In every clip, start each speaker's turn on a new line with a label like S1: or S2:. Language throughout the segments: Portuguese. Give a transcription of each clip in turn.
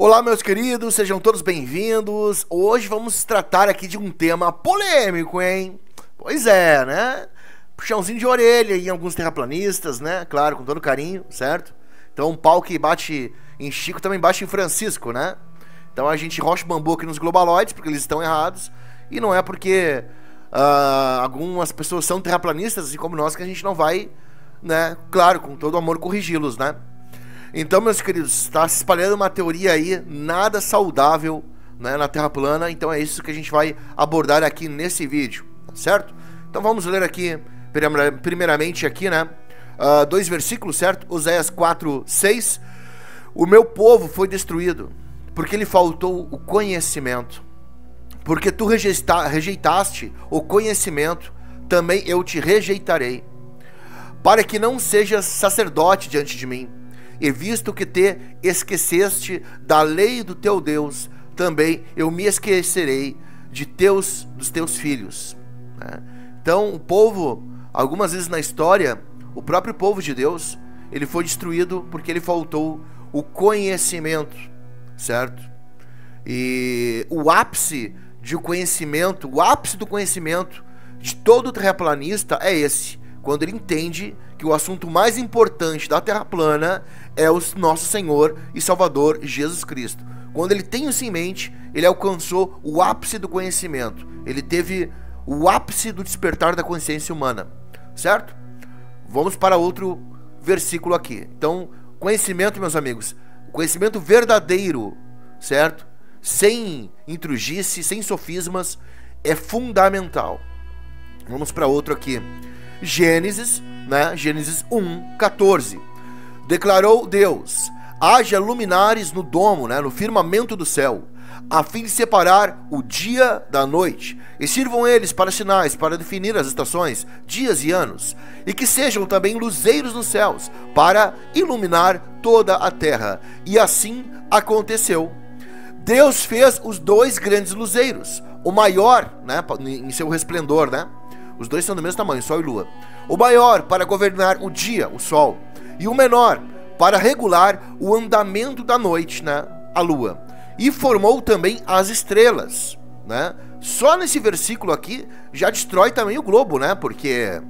S1: Olá, meus queridos, sejam todos bem-vindos. Hoje vamos tratar aqui de um tema polêmico, hein? Pois é, né? Puxãozinho de orelha em alguns terraplanistas, né? Claro, com todo carinho, certo? Então, um pau que bate em Chico também bate em Francisco, né? Então a gente rocha bambu aqui nos globaloides, porque eles estão errados. E não é porque uh, algumas pessoas são terraplanistas, assim como nós, que a gente não vai, né? Claro, com todo amor, corrigi-los, né? Então, meus queridos, está se espalhando uma teoria aí nada saudável né, na Terra plana. Então é isso que a gente vai abordar aqui nesse vídeo, certo? Então vamos ler aqui, primeiramente aqui, né? Uh, dois versículos, certo? Oséias 4, 6. O meu povo foi destruído, porque lhe faltou o conhecimento. Porque tu rejeita, rejeitaste o conhecimento, também eu te rejeitarei. Para que não sejas sacerdote diante de mim e visto que te esqueceste da lei do teu Deus, também eu me esquecerei de teus dos teus filhos. Né? Então, o povo, algumas vezes na história, o próprio povo de Deus, ele foi destruído porque ele faltou o conhecimento, certo? E o ápice de conhecimento, o ápice do conhecimento de todo terraplanista é esse, quando ele entende que o assunto mais importante da Terra plana é o nosso Senhor e Salvador Jesus Cristo. Quando ele tem isso em mente, ele alcançou o ápice do conhecimento. Ele teve o ápice do despertar da consciência humana. Certo? Vamos para outro versículo aqui. Então, conhecimento, meus amigos, conhecimento verdadeiro, certo? Sem intrugice, sem sofismas, é fundamental. Vamos para outro aqui. Gênesis, né? Gênesis 1, 14. Declarou Deus: haja luminares no domo, né? no firmamento do céu, a fim de separar o dia da noite, e sirvam eles para sinais, para definir as estações, dias e anos, e que sejam também luzeiros nos céus, para iluminar toda a terra. E assim aconteceu. Deus fez os dois grandes luzeiros, o maior, né, em seu resplendor, né? Os dois são do mesmo tamanho, Sol e Lua. O maior para governar o dia, o Sol, e o menor para regular o andamento da noite, né, a Lua. E formou também as estrelas, né? Só nesse versículo aqui já destrói também o globo, né? Porque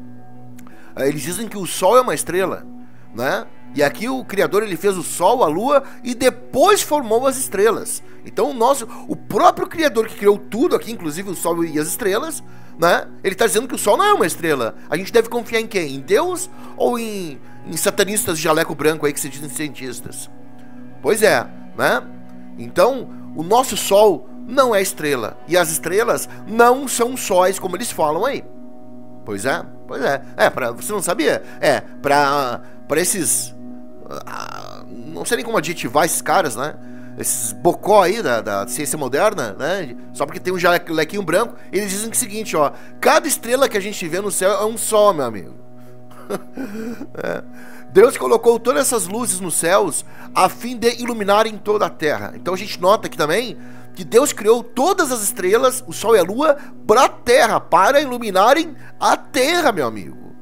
S1: eh, eles dizem que o Sol é uma estrela, né? E aqui o Criador ele fez o Sol, a Lua e depois formou as estrelas. Então o nosso, o próprio Criador que criou tudo aqui, inclusive o Sol e as estrelas, né? Ele está dizendo que o Sol não é uma estrela. A gente deve confiar em quem? Em Deus ou em, em satanistas de jaleco branco aí que se dizem cientistas? Pois é, né? Então, o nosso Sol não é estrela. E as estrelas não são sóis, como eles falam aí. Pois é, pois é. É, pra, você não sabia? É, para esses. Uh, não sei nem como adjetivar esses caras, né? Esses bocó aí da, da ciência moderna, né? Só porque tem um jalequinho branco, eles dizem que é o seguinte, ó, cada estrela que a gente vê no céu é um sol, meu amigo. é. Deus colocou todas essas luzes nos céus a fim de iluminarem toda a terra. Então a gente nota aqui também que Deus criou todas as estrelas, o sol e a lua, para a terra, para iluminarem a terra, meu amigo,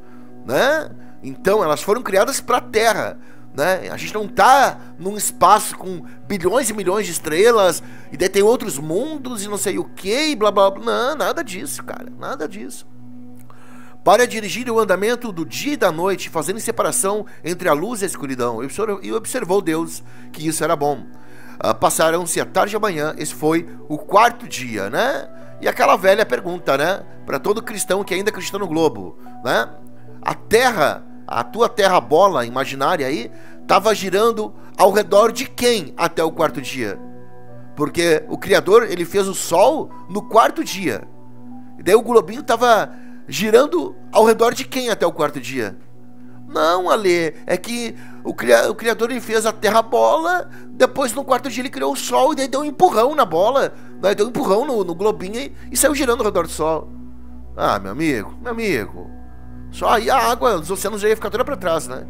S1: né? Então elas foram criadas para a terra. Né? A gente não está num espaço com bilhões e milhões de estrelas e daí tem outros mundos e não sei o que e blá blá blá. Não, nada disso, cara, nada disso. Para dirigir o andamento do dia e da noite, fazendo separação entre a luz e a escuridão. E observou Deus que isso era bom. Uh, Passaram-se a tarde e a manhã, esse foi o quarto dia, né? E aquela velha pergunta, né? Para todo cristão que ainda acredita no globo, né? A Terra a tua terra bola imaginária aí estava girando ao redor de quem até o quarto dia? Porque o Criador ele fez o Sol no quarto dia. E daí o globinho estava girando ao redor de quem até o quarto dia? Não, Ale, é que o, o Criador ele fez a Terra bola, depois no quarto dia ele criou o Sol e daí deu um empurrão na bola, daí deu um empurrão no, no globinho e, e saiu girando ao redor do Sol. Ah, meu amigo, meu amigo, só aí a água dos oceanos já ia ficar toda para trás, né?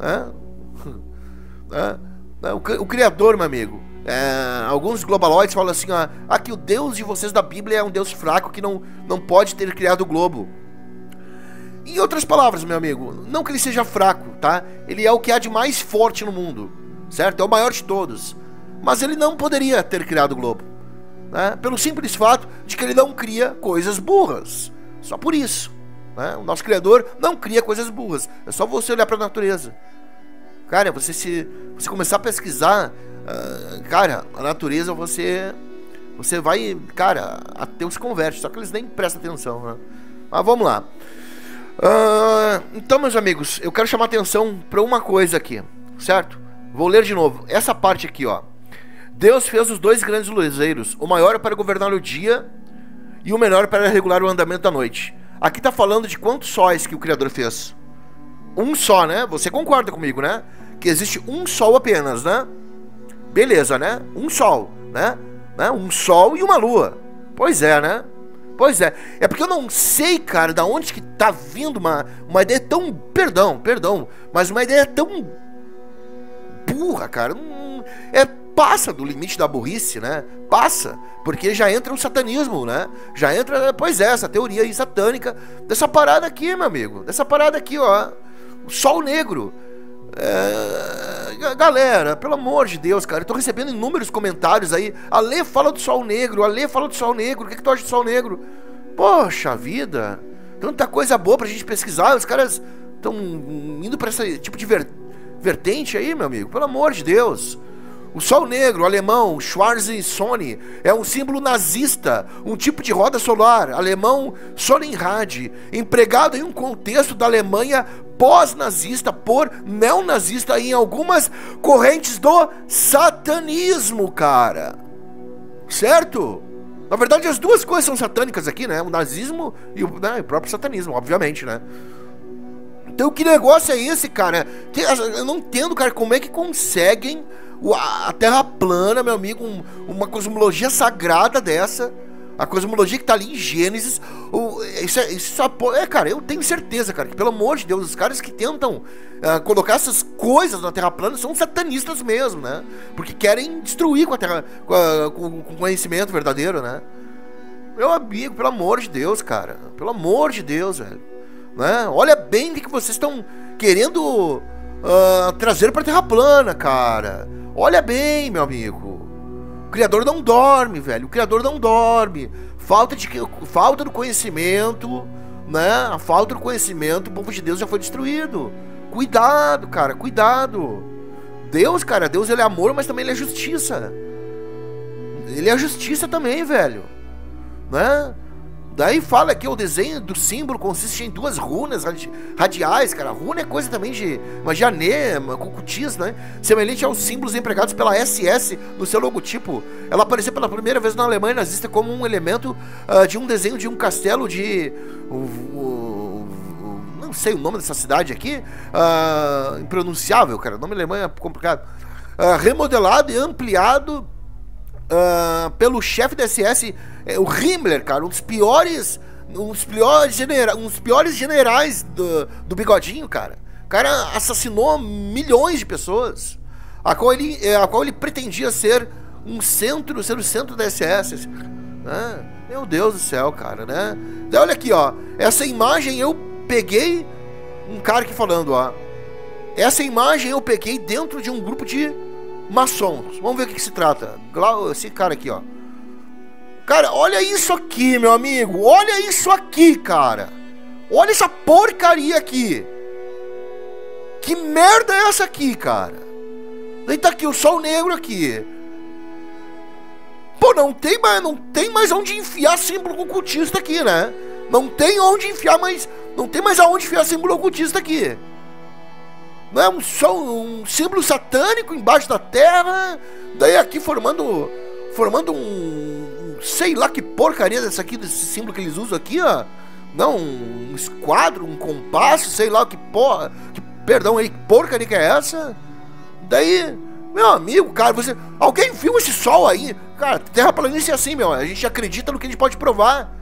S1: É? É? O, Criador, meu amigo. É, alguns globaloides falam assim: ó, ah, que o Deus de vocês da Bíblia é um Deus fraco que não, não pode ter criado o globo. Em outras palavras, meu amigo, não que ele seja fraco, tá? Ele é o que há de mais forte no mundo, certo? É o maior de todos. Mas ele não poderia ter criado o globo. Né? Pelo simples fato de que ele não cria coisas burras. Só por isso. Né? O nosso Criador não cria coisas burras. É só você olhar para a natureza. Cara, você se você começar a pesquisar, uh, cara, a natureza você você vai, cara, até se converte. Só que eles nem prestam atenção, né? Mas vamos lá. Uh, então, meus amigos, eu quero chamar atenção para uma coisa aqui, certo? Vou ler de novo. Essa parte aqui, ó. Deus fez os dois grandes luzeiros, o maior para governar o dia e o menor para regular o andamento da noite. Aqui está falando de quantos sóis que o Criador fez. Um só, né? Você concorda comigo, né? Que existe um sol apenas, né? Beleza, né? Um sol, né? né? Um sol e uma lua. Pois é, né? Pois é. É porque eu não sei, cara, da onde que tá vindo uma, uma ideia tão. Perdão, perdão. Mas uma ideia tão. burra, cara. é passa do limite da burrice, né? Passa, porque já entra o satanismo, né? Já entra, pois é, essa teoria aí satânica dessa parada aqui, meu amigo. Dessa parada aqui, ó. O sol negro. É... Galera, pelo amor de Deus, cara, eu tô recebendo inúmeros comentários aí. A Lê fala do sol negro, a Lê fala do sol negro. O que, que tu acha do sol negro? Poxa vida, tanta coisa boa pra gente pesquisar. Os caras estão indo pra esse tipo de ver... vertente aí, meu amigo. Pelo amor de Deus. O Sol Negro, alemão, Schwarzsonne, é um símbolo nazista, um tipo de roda solar, alemão Sonnenrad, empregado em um contexto da Alemanha pós-nazista por neonazista em algumas correntes do satanismo, cara. Certo? Na verdade, as duas coisas são satânicas aqui, né? O nazismo e o, né, o próprio satanismo, obviamente, né? Então, que negócio é esse, cara? Eu não entendo, cara, como é que conseguem a Terra plana, meu amigo, um, uma cosmologia sagrada dessa. A cosmologia que tá ali em Gênesis. O, isso, é, isso é, cara, eu tenho certeza, cara, que pelo amor de Deus, os caras que tentam uh, colocar essas coisas na Terra plana são satanistas mesmo, né? Porque querem destruir com a Terra, com, a, com, com conhecimento verdadeiro, né? Meu amigo, pelo amor de Deus, cara, pelo amor de Deus, velho, né? Olha bem o que vocês estão querendo uh, trazer para Terra plana, cara. Olha bem, meu amigo. O Criador não dorme, velho. O Criador não dorme. Falta, de, falta do conhecimento, né? A falta do conhecimento, o povo de Deus já foi destruído. Cuidado, cara, cuidado. Deus, cara, Deus ele é amor, mas também ele é justiça. Ele é justiça também, velho. Né? Daí fala que o desenho do símbolo consiste em duas runas radiais, cara. Runa é coisa também de magia negra, cucutis, né? Semelhante aos símbolos empregados pela SS no seu logotipo. Ela apareceu pela primeira vez na Alemanha nazista como um elemento uh, de um desenho de um castelo de. Uh, uh, não sei o nome dessa cidade aqui. impronunciável, cara. Nome alemão é complicado. remodelado e ampliado pelo chefe da SS é, o Himmler, cara, um dos piores. Um dos piores, genera, um dos piores generais do, do bigodinho, cara. O cara assassinou milhões de pessoas. A qual ele, é, a qual ele pretendia ser um centro, ser o centro da SS. Né? Meu Deus do céu, cara, né? Então, olha aqui, ó. Essa imagem eu peguei um cara aqui falando, ó. Essa imagem eu peguei dentro de um grupo de maçons. Vamos ver o que, que se trata. Esse cara aqui, ó. Cara, olha isso aqui, meu amigo. Olha isso aqui, cara. Olha essa porcaria aqui. Que merda é essa aqui, cara? Daí tá aqui o sol negro aqui. Pô, não tem mais, não tem mais onde enfiar símbolo ocultista aqui, né? Não tem onde enfiar mais, não tem mais aonde enfiar símbolo ocultista aqui. Não é um um símbolo satânico embaixo da terra, daí aqui formando formando um sei lá que porcaria dessa aqui, desse símbolo que eles usam aqui, ó. Não, um esquadro, um compasso, sei lá que porra. Que, perdão aí, que porcaria que é essa? Daí, meu amigo, cara, você. Alguém viu esse sol aí? Cara, terraplanista é assim, meu. A gente acredita no que a gente pode provar.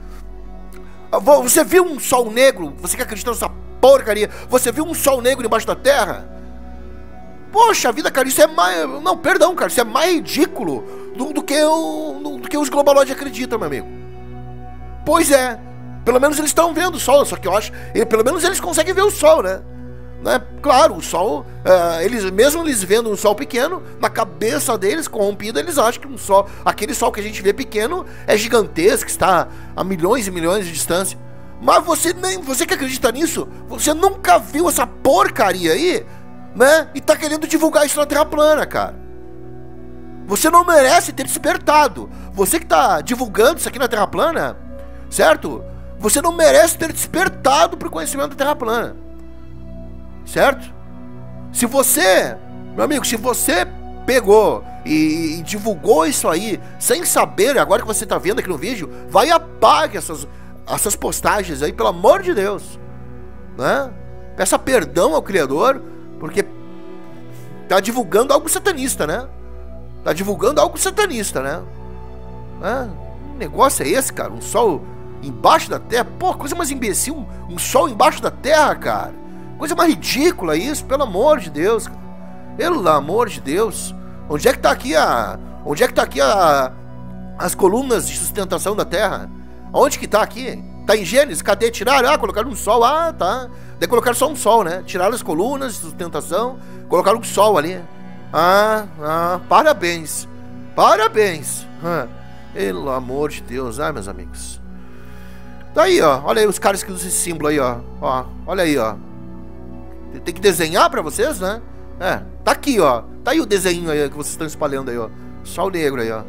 S1: Ah, você viu um sol negro? Você que acredita nessa porcaria? Você viu um sol negro embaixo da terra? Poxa vida, cara, isso é mais. Não, perdão, cara, isso é mais ridículo do, do que, o, do, que os globaloides acreditam, meu amigo. Pois é. Pelo menos eles estão vendo o sol, só que eu acho. Pelo menos eles conseguem ver o sol, né? Né? Claro, o sol, uh, eles mesmo eles vendo um sol pequeno, na cabeça deles, corrompido, eles acham que um sol, aquele sol que a gente vê pequeno é gigantesco, está a milhões e milhões de distância. Mas você nem, você que acredita nisso, você nunca viu essa porcaria aí, né? E tá querendo divulgar isso na Terra plana, cara. Você não merece ter despertado. Você que tá divulgando isso aqui na Terra plana, certo? Você não merece ter despertado para o conhecimento da Terra plana. Certo? Se você, meu amigo, se você pegou e, e, divulgou isso aí sem saber, agora que você está vendo aqui no vídeo, vai e apague essas, essas postagens aí, pelo amor de Deus. Né? Peça perdão ao Criador, porque tá divulgando algo satanista, né? Tá divulgando algo satanista, né? né? Que negócio é esse, cara? Um sol embaixo da terra? Pô, coisa mais imbecil, um, um sol embaixo da terra, cara. Coisa mais ridícula isso, pelo amor de Deus. Pelo amor de Deus. Onde é que tá aqui a. Onde é que tá aqui a. As colunas de sustentação da terra? Onde que tá aqui? Tá em Gênesis? Cadê? Tiraram? Ah, colocaram um sol. Ah, tá. Daí colocaram só um sol, né? Tiraram as colunas de sustentação, colocaram um sol ali. Ah, ah, parabéns. Parabéns. Ah, pelo amor de Deus, ah, meus amigos. Tá aí, ó. Olha aí os caras que usam esse símbolo aí, ó. Ó, olha aí, ó. Tem que desenhar pra vocês, né? É, tá aqui, ó. Tá aí o desenho aí que vocês estão espalhando aí, ó. Sol negro aí, ó.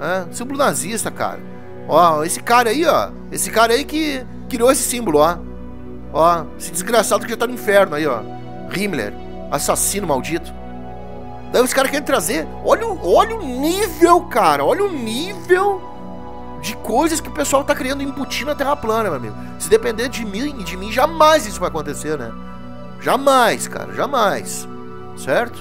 S1: É, símbolo nazista, cara. Ó, esse cara aí, ó. Esse cara aí que criou esse símbolo, ó. Ó, esse desgraçado que já tá no inferno aí, ó. Himmler, assassino maldito. Daí os caras querem trazer. Olha, olha o nível, cara. Olha o nível de coisas que o pessoal tá querendo embutir na Terra plana, meu amigo. Se depender de mim de mim, jamais isso vai acontecer, né? Jamais, cara, jamais. Certo?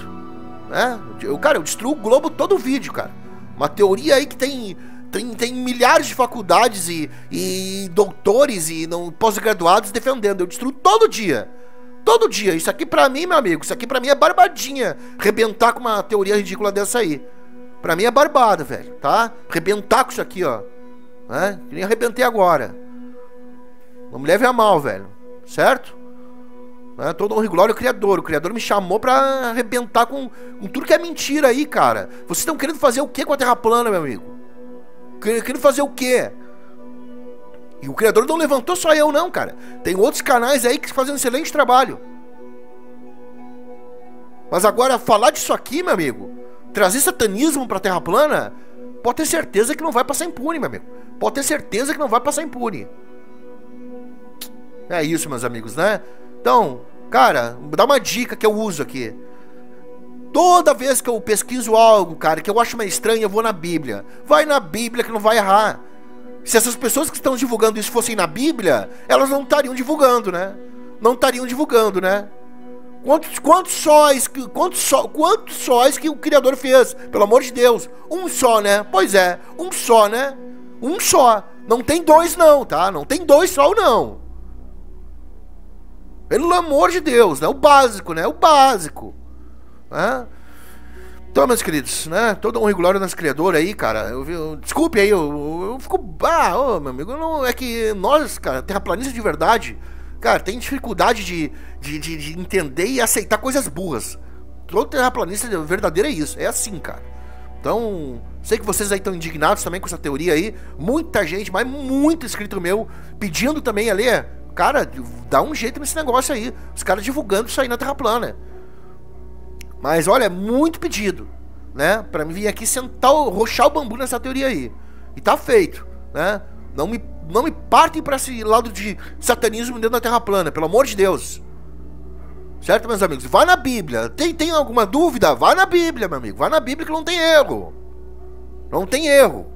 S1: É, eu, cara, eu destruo o globo todo vídeo, cara. Uma teoria aí que tem tem, tem milhares de faculdades e, e doutores e pós-graduados defendendo. Eu destruo todo dia. Todo dia. Isso aqui pra mim, meu amigo, isso aqui pra mim é barbadinha. Rebentar com uma teoria ridícula dessa aí. Pra mim é barbado, velho, tá? Rebentar com isso aqui, ó. Né? Que nem arrebentei agora. Não me leve a mal, velho. Certo? Né? Todo honra e glória ao Criador. O Criador me chamou pra arrebentar com, com tudo que é mentira aí, cara. Vocês estão querendo fazer o que com a Terra plana, meu amigo? Querendo fazer o quê? E o Criador não levantou só eu, não, cara. Tem outros canais aí que fazem um excelente trabalho. Mas agora, falar disso aqui, meu amigo, trazer satanismo pra Terra plana, pode ter certeza que não vai passar impune, meu amigo pode ter certeza que não vai passar impune. É isso, meus amigos, né? Então, cara, dá uma dica que eu uso aqui. Toda vez que eu pesquiso algo, cara, que eu acho meio estranho, eu vou na Bíblia. Vai na Bíblia que não vai errar. Se essas pessoas que estão divulgando isso fossem na Bíblia, elas não estariam divulgando, né? Não estariam divulgando, né? Quantos, quantos sóis, quantos, só, quantos sóis que o Criador fez? Pelo amor de Deus. Um só, né? Pois é, um só, né? Um só. Não tem dois, não, tá? Não tem dois sol, não. Pelo amor de Deus, né? O básico, né? O básico. Né? Então, meus queridos, né? Todo um regular nosso criador aí, cara. Eu, eu, desculpe aí, eu, eu fico. Ah, ô, meu amigo, não, é que nós, cara, terraplanistas de verdade, cara, tem dificuldade de, de, de, de entender e aceitar coisas burras. Todo terraplanista verdadeiro é isso, é assim, cara. Então, sei que vocês aí estão indignados também com essa teoria aí. Muita gente, mas muito inscrito meu, pedindo também ali, cara, dá um jeito nesse negócio aí. Os caras divulgando isso aí na Terra plana. Mas olha, é muito pedido, né? Pra mim vir aqui sentar, roxar o bambu nessa teoria aí. E tá feito, né? Não me, não me partem para esse lado de satanismo dentro da Terra plana, pelo amor de Deus. Certo, meus amigos? Vai na Bíblia. Tem, tem alguma dúvida? Vai na Bíblia, meu amigo. Vai na Bíblia que não tem erro. Não tem erro.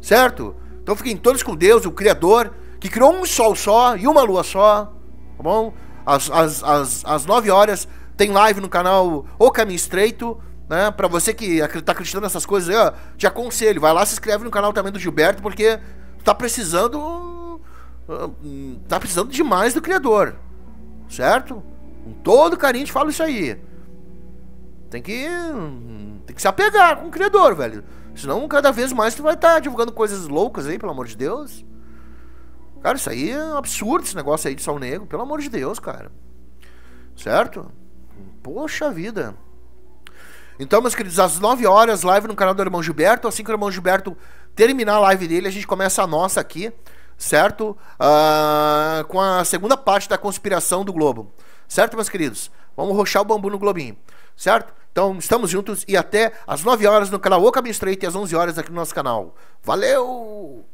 S1: Certo? Então fiquem todos com Deus, o Criador, que criou um sol só e uma lua só. Tá bom? Às, às, às, às 9 horas tem live no canal O Caminho Estreito. Né? Pra você que tá acreditando nessas coisas ó, te aconselho. Vai lá, se inscreve no canal também do Gilberto, porque tá precisando. Tá precisando demais do Criador. Certo? Com todo carinho te falo isso aí. Tem que. Tem que se apegar com o criador, velho. Senão cada vez mais tu vai estar tá divulgando coisas loucas aí, pelo amor de Deus. Cara, isso aí é um absurdo esse negócio aí de Sal Negro, pelo amor de Deus, cara. Certo? Poxa vida. Então, meus queridos, às 9 horas, live no canal do irmão Gilberto. Assim que o irmão Gilberto terminar a live dele, a gente começa a nossa aqui, certo? Uh, com a segunda parte da conspiração do Globo. Certo, meus queridos? Vamos roxar o bambu no Globinho. Certo? Então, estamos juntos e até às 9 horas no canal O Caminho e às 11 horas aqui no nosso canal. Valeu!